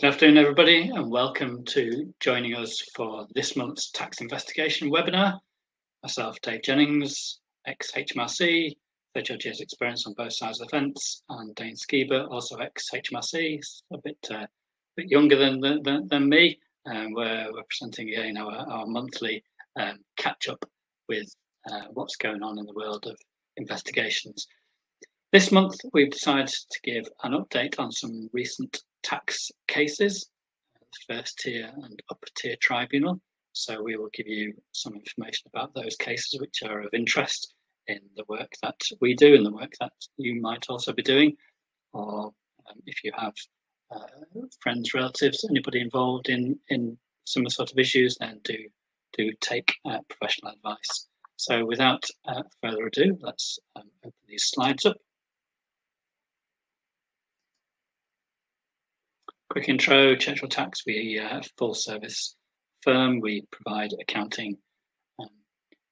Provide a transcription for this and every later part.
Good afternoon, everybody, and welcome to joining us for this month's tax investigation webinar. Myself, Dave Jennings, ex-HMRC, 30 years experience on both sides of the fence, and Dane Skeeber, also ex-HMRC, a bit, uh, bit younger than, than, than me, and we're, we're presenting again our, our monthly um, catch-up with uh, what's going on in the world of investigations. This month, we've decided to give an update on some recent tax cases, first tier and upper tier tribunal. So we will give you some information about those cases which are of interest in the work that we do and the work that you might also be doing. Or um, if you have uh, friends, relatives, anybody involved in, in similar sort of issues, then do, do take uh, professional advice. So without uh, further ado, let's um, open these slides up. Quick intro, Churchill Tax, we are a full service firm. We provide accounting um,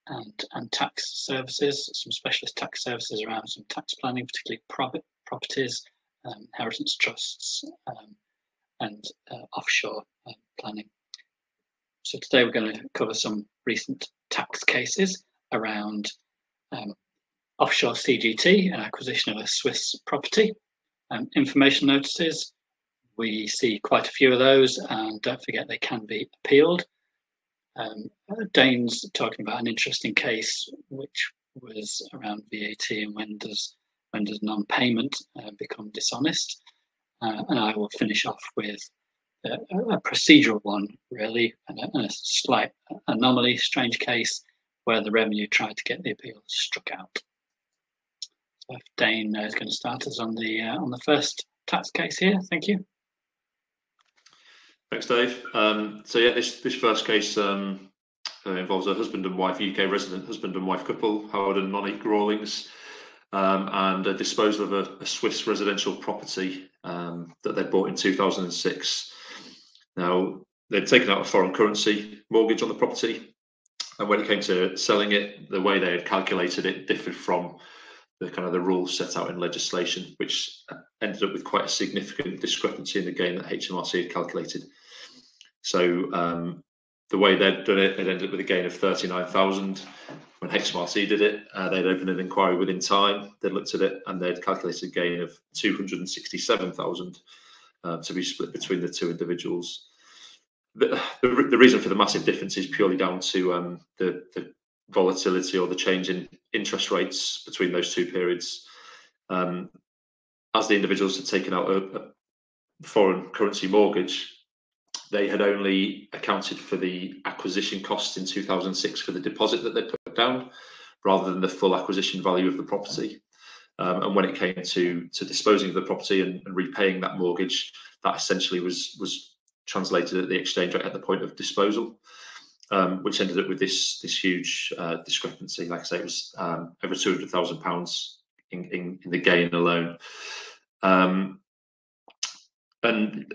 and, and tax services, some specialist tax services around some tax planning, particularly private properties, um, inheritance trusts, um, and uh, offshore uh, planning. So today we're going to cover some recent tax cases around um, offshore CGT and acquisition of a Swiss property, um, information notices, we see quite a few of those, and don't forget they can be appealed. Um, Dane's talking about an interesting case, which was around VAT and when does when does non-payment uh, become dishonest, uh, and I will finish off with a, a procedural one, really, and a, and a, slight anomaly, strange case where the revenue tried to get the appeal struck out. So if Dane is going to start us on the uh, on the first tax case here, thank you. Thanks, Dave. Um, so yeah, this this first case um, uh, involves a husband and wife, UK resident husband and wife couple, Howard and Monique Rawlings, um, and a disposal of a, a Swiss residential property um, that they bought in 2006. Now they'd taken out a foreign currency mortgage on the property, and when it came to selling it, the way they had calculated it differed from the kind of the rules set out in legislation, which ended up with quite a significant discrepancy in the gain that HMRC had calculated. So um, the way they'd done it, they'd ended up with a gain of 39,000. When HMRC did it, uh, they'd opened an inquiry within time, they'd looked at it, and they'd calculated a gain of 267,000 uh, to be split between the two individuals. The, the, the, reason for the massive difference is purely down to um, the, the volatility or the change in interest rates between those two periods. Um, as the individuals had taken out a, a, foreign currency mortgage, they had only accounted for the acquisition costs in 2006 for the deposit that they put down, rather than the full acquisition value of the property. Um, and when it came to to disposing of the property and, and repaying that mortgage, that essentially was was translated at the exchange rate at the point of disposal um, which ended up with this this huge uh, discrepancy. Like I say, it was um, over two hundred thousand pounds in, in, in the gain alone. Um, and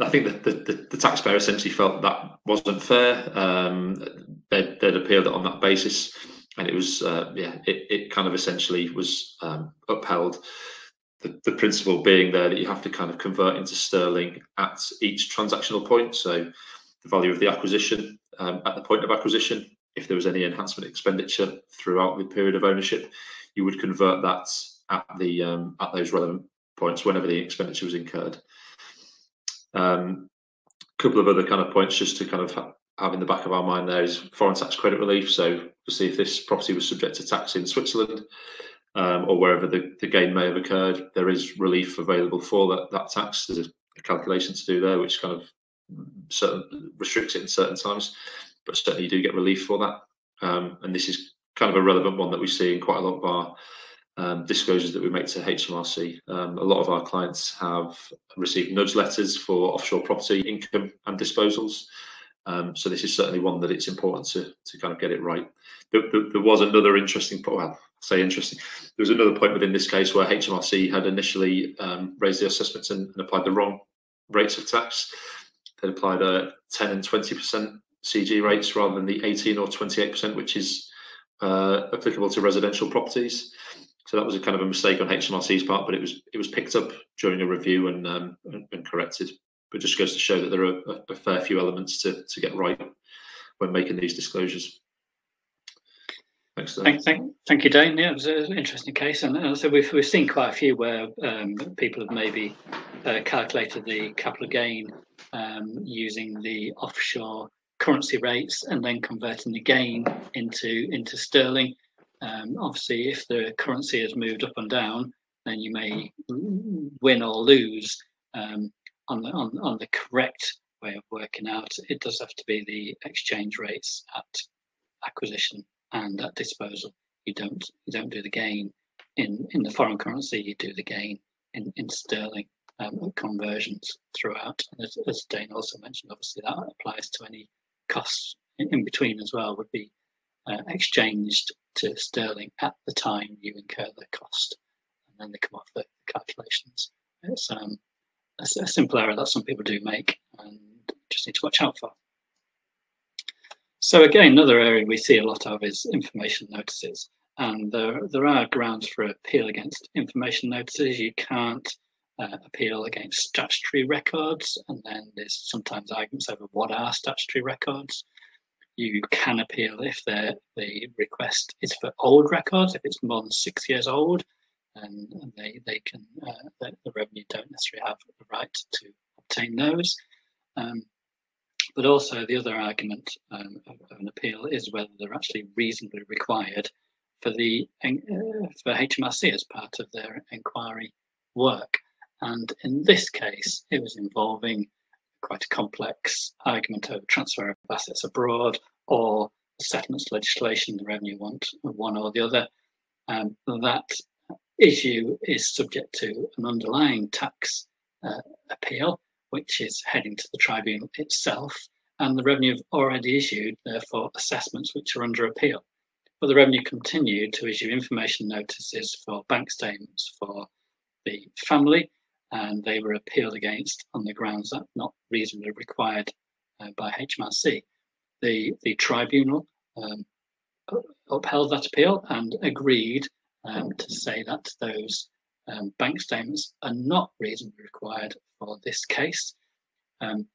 I think that the, the, the, taxpayer essentially felt that wasn't fair. Um, they'd, they'd, appealed it on that basis, and it was uh, yeah, it, it kind of essentially was um, upheld. The, the principle being there that you have to kind of convert into sterling at each transactional point. So the value of the acquisition um, at the point of acquisition. If there was any enhancement expenditure throughout the period of ownership, you would convert that at the um, at those relevant points whenever the expenditure was incurred. A um, couple of other kind of points just to kind of ha- have in the back of our mind there is foreign tax credit relief. So see if this property was subject to tax in Switzerland um, or wherever the, the gain may have occurred, there is relief available for that, that tax. There's a, a calculation to do there, which kind of certain restricts it in certain times, but certainly you do get relief for that. Um, and this is kind of a relevant one that we see in quite a lot of our um, disclosures that we make to HMRC. Um, a lot of our clients have received nudge letters for offshore property income and disposals. Um, so this is certainly one that it's important to, to kind of get it right. There, there, there was another interesting, well, say interesting. There was another point within this case where HMRC had initially um, raised the assessments and, and applied the wrong rates of tax they applied a 10 and 20% CG rates rather than the 18 or 28%, which is uh, applicable to residential properties. So that was a kind of a mistake on HMRC's part, but it was it was picked up during a review and um, and, corrected. but just goes to show that there are a, a fair few elements to, to get right when making these disclosures. Thanks, thank, thank, thank, you, Dane. Yeah, it was an interesting case, and so we've we've seen quite a few where um, people have maybe uh, calculated the capital gain um, using the offshore currency rates and then converting the gain into into sterling. Um, obviously, if the currency has moved up and down, then you may win or lose um, on the on, on the correct way of working out. It does have to be the exchange rates at acquisition and at disposal. You don't you don't do the gain in in the foreign currency. You do the gain in in sterling um, conversions throughout. As, as, Dane also mentioned, obviously that applies to any costs in, in between as well. Would be uh, exchanged to sterling at the time you incur the cost, and then they come off the calculations. It's um, a, a simple error that some people do make, and just need to watch out for. So again, another area we see a lot of is information notices. And there, there are grounds for appeal against information notices. You can't uh, appeal against statutory records, and then there's sometimes arguments over what are statutory records. You can appeal if the request is for old records, if it's more than six years old, and, and they, they can, uh, the, the, revenue don't necessarily have the right to obtain those. Um, but also the other argument um, of, of, an appeal is whether they're actually reasonably required for the uh, for HMRC as part of their inquiry work. And in this case, it was involving quite a complex argument over transfer of assets abroad or settlements legislation, the revenue want one or the other. Um, that issue is subject to an underlying tax uh, appeal which is heading to the tribunal itself, and the revenue have already issued, therefore, assessments which are under appeal. But the revenue continued to issue information notices for bank statements for the family, and they were appealed against on the grounds that not reasonably required uh, by HMRC. The, the tribunal um, upheld that appeal and agreed um, to say that those um, bank statements are not reasonably required for this case. Um,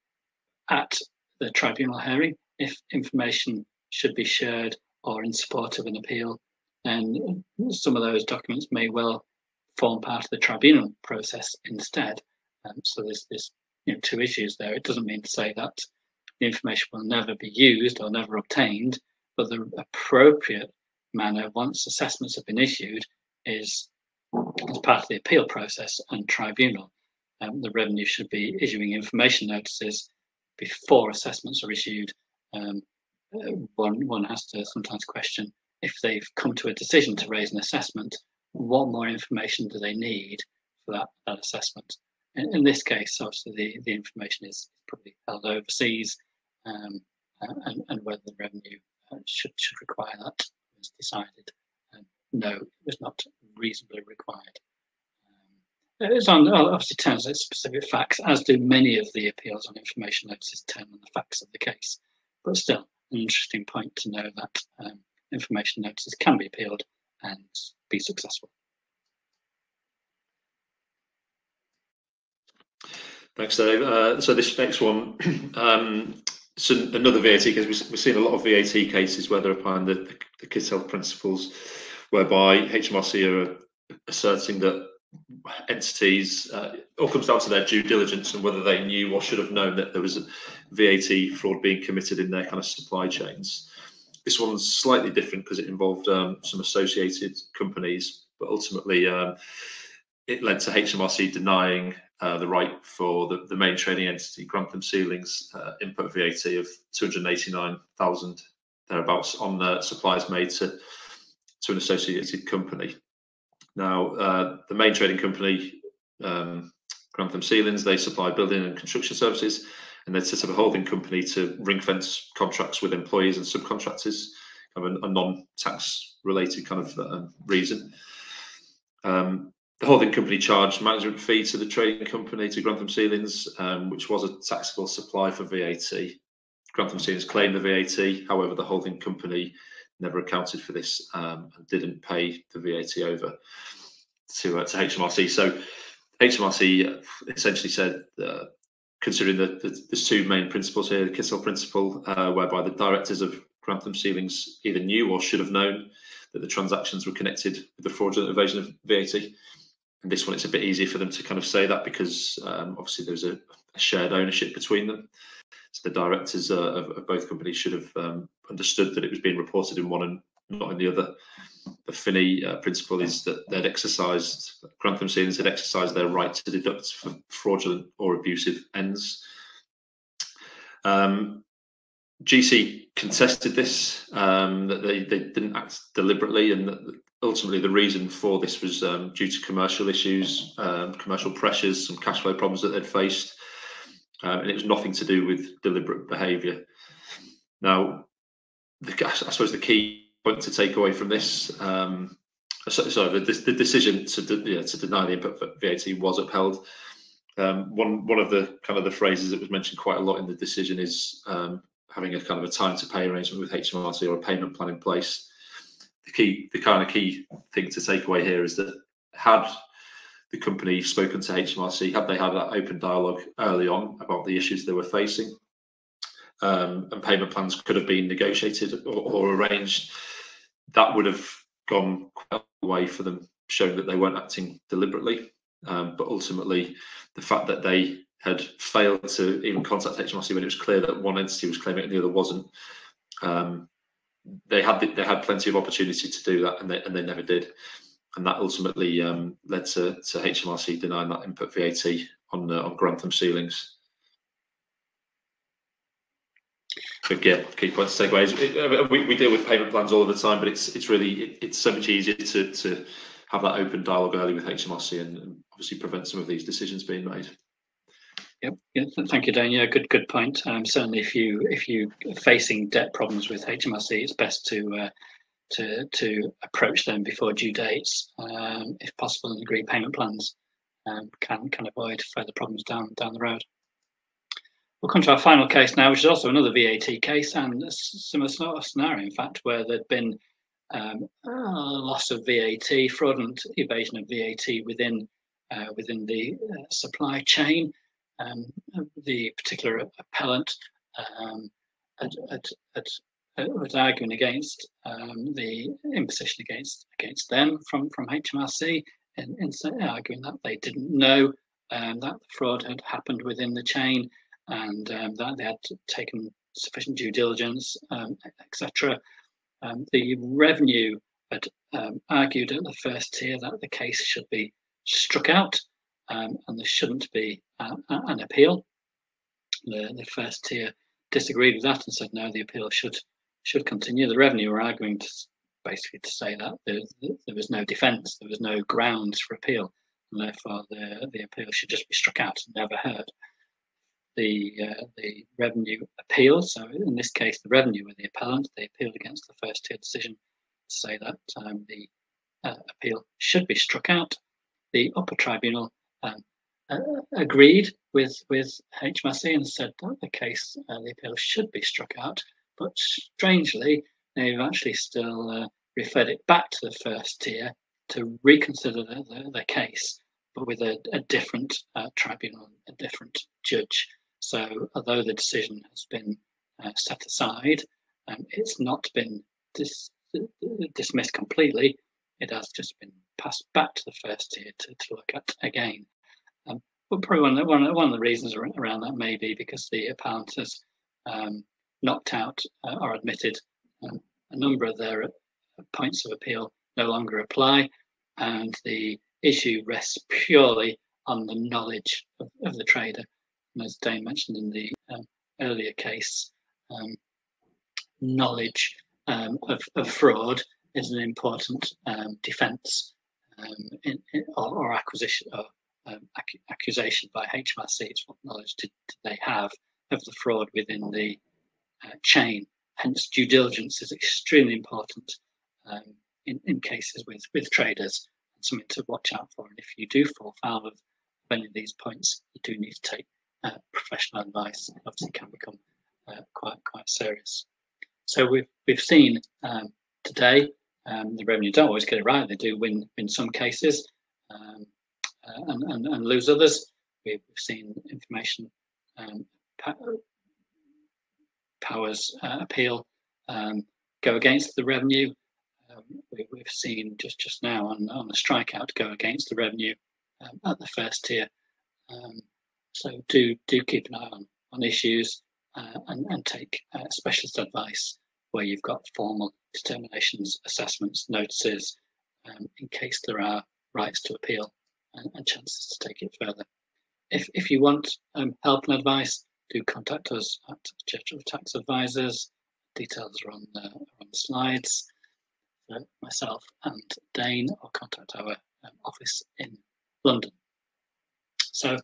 at the tribunal hearing, if information should be shared or in support of an appeal, then some of those documents may well form part of the tribunal process instead. Um, so there's, there's you know, two issues there. It doesn't mean to say that the information will never be used or never obtained, but the appropriate manner once assessments have been issued is as part of the appeal process and tribunal. Um, the revenue should be issuing information notices before assessments are issued. Um, uh, one, one has to sometimes question if they've come to a decision to raise an assessment, what more information do they need for that, that assessment? In, in this case, obviously, the, the information is probably held overseas um, and, and whether the revenue uh, should, should require that was decided no, it was not reasonably required. Um, it's on obviously turns out specific facts, as do many of the appeals on information notices turn on the facts of the case. But still, an interesting point to know that um, information notices can be appealed and be successful. Thanks, Dave. Uh, so this next one, um, so another VAT case. We've seen a lot of VAT cases where they're applying the, the, the Kittel principles whereby HMRC are asserting that entities, uh, all comes down to their due diligence and whether they knew or should have known that there was a VAT fraud being committed in their kind of supply chains. This one's slightly different because it involved um, some associated companies, but ultimately um, it led to HMRC denying uh, the right for the, the main trading entity, Grantham Ceilings, uh, input VAT of 289,000 thereabouts on the supplies made to to an associated company. Now, uh, the main trading company, um, Grantham Ceilings, they supply building and construction services, and they set up a holding company to ring fence contracts with employees and subcontractors, kind of a, a non-tax related kind of uh, reason. Um, the holding company charged management fee to the trading company to Grantham Ceilings, um, which was a taxable supply for VAT. Grantham Ceilings claimed the VAT, however, the holding company never accounted for this um, and didn't pay the VAT over to, uh, to HMRC. So HMRC essentially said uh, considering that the, there's two main principles here, the Kittel principle, uh, whereby the directors of Grantham Ceilings either knew or should have known that the transactions were connected with the fraudulent evasion of VAT. And this one, it's a bit easier for them to kind of say that because um, obviously there's a, a, shared ownership between them. So the directors uh, of, of, both companies should have um, understood that it was being reported in one and not in the other. The Fini uh, principle is that they'd exercised, Grantham Ceilings had exercised their right to deduct for fraudulent or abusive ends. Um, GC contested this, um, that they, they didn't act deliberately, and ultimately the reason for this was um, due to commercial issues, um, commercial pressures, some cash flow problems that they'd faced, um, and it was nothing to do with deliberate behaviour. Now, the, I suppose the key point to take away from this, um, so, so the, the, decision to de, yeah, to deny the input for VAT was upheld. Um, one one of the kind of the phrases that was mentioned quite a lot in the decision is um, having a kind of a time to pay arrangement with HMRC or a payment plan in place. The key, the kind of key thing to take away here is that had the company spoken to HMRC, had they had that open dialogue early on about the issues they were facing, um, and payment plans could have been negotiated or, or arranged, that would have gone quite a way for them, showing that they weren't acting deliberately. Um, but ultimately, the fact that they had failed to even contact HMRC when it was clear that one entity was claiming it and the other wasn't. Um, they had they had plenty of opportunity to do that, and they and they never did, and that ultimately um, led to, to HMRC denying that input VAT on uh, on Grantham ceilings. Yeah, key point away it, we, we deal with payment plans all of the time, but it's it's really it, it's so much easier to to have that open dialogue early with HMRC and, and obviously prevent some of these decisions being made. Yep. Yeah, thank you, Dan. Yeah, good good point. Um, certainly, if you if you facing debt problems with HMRC, it's best to uh, to to approach them before due dates, um, if possible, and agree payment plans. Um, can can avoid further problems down down the road. We'll come to our final case now, which is also another VAT case and a similar scenario, in fact, where there'd been um, loss of VAT, fraudulent evasion of VAT within uh, within the uh, supply chain. Um, the particular appellant um, had, had, had, was arguing against um, the imposition against against them from from HMRC, and, and arguing that they didn't know um, that the fraud had happened within the chain, and um, that they had taken sufficient due diligence, um, etc. the revenue had argued at the first tier that the case should be struck out um, and there shouldn't be an appeal. The, the first tier disagreed with that and said no, the appeal should should continue. The revenue were arguing to basically to say that there, there was no defence, there was no grounds for appeal, and therefore the the appeal should just be struck out and never heard. The uh, the revenue appeal. So in this case, the revenue were the appellant. They appealed against the first tier decision to say that um, the uh, appeal should be struck out. The upper tribunal um, uh, agreed with with HMRC and said that the case, uh, the appeal should be struck out. But strangely, they've actually still uh, referred it back to the first tier to reconsider the, the, the case, but with a, a different uh, tribunal, a different judge. So, although the decision has been uh, set aside, um, it's not been dis- dismissed completely. It has just been passed back to the first tier to, to look at again. Um, but probably one of, the, one, one of the reasons around that may be because the appellant has um, knocked out uh, or admitted um, a number of their points of appeal no longer apply, and the issue rests purely on the knowledge of, of the trader. As Dane mentioned in the um, earlier case, um, knowledge um, of, of, fraud is an important um, defence um, in, in, or, or, acquisition or um, ac- accusation by HMRC is what knowledge did, did, they have of the fraud within the uh, chain. Hence, due diligence is extremely important in, in cases with, with traders and something to watch out for. And if you do fall foul of any of these points, you do need to take uh, professional advice. Obviously can become uh, quite quite serious. So we've we've seen um, today um, the revenue don't always get it right. They do win in some cases um, uh, and, and, and, lose others. We've seen information um, powers uh, appeal um, go against the revenue. Um, we, have seen just just now on, on a strikeout go against the revenue at the first tier. So do do keep an eye on on issues uh, and, and take uh, specialist advice where you've got formal determinations, assessments, notices, um, in case there are rights to appeal and, and, chances to take it further. If, if you want um, help and advice, do contact us at Churchill Tax Advisers. Details are on the, are on the slides. Myself and Dane, or contact our um, office in London. So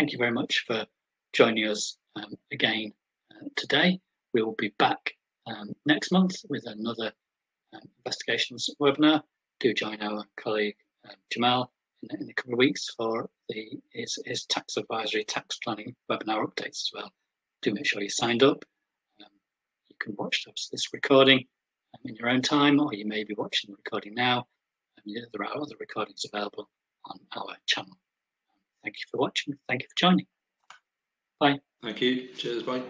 thank you very much for joining us um, again uh, today. We will be back um, next month with another um, investigations webinar. Do join our colleague um, Jamal in, in, a couple of weeks for the his, his tax advisory tax planning webinar updates as well. Do make sure you signed up. Um, you can watch this recording um, in your own time, or you may be watching the recording now. There are other recordings available on our channel. Thank you for watching. Thank you for joining. Bye. Thank you. Cheers. Bye.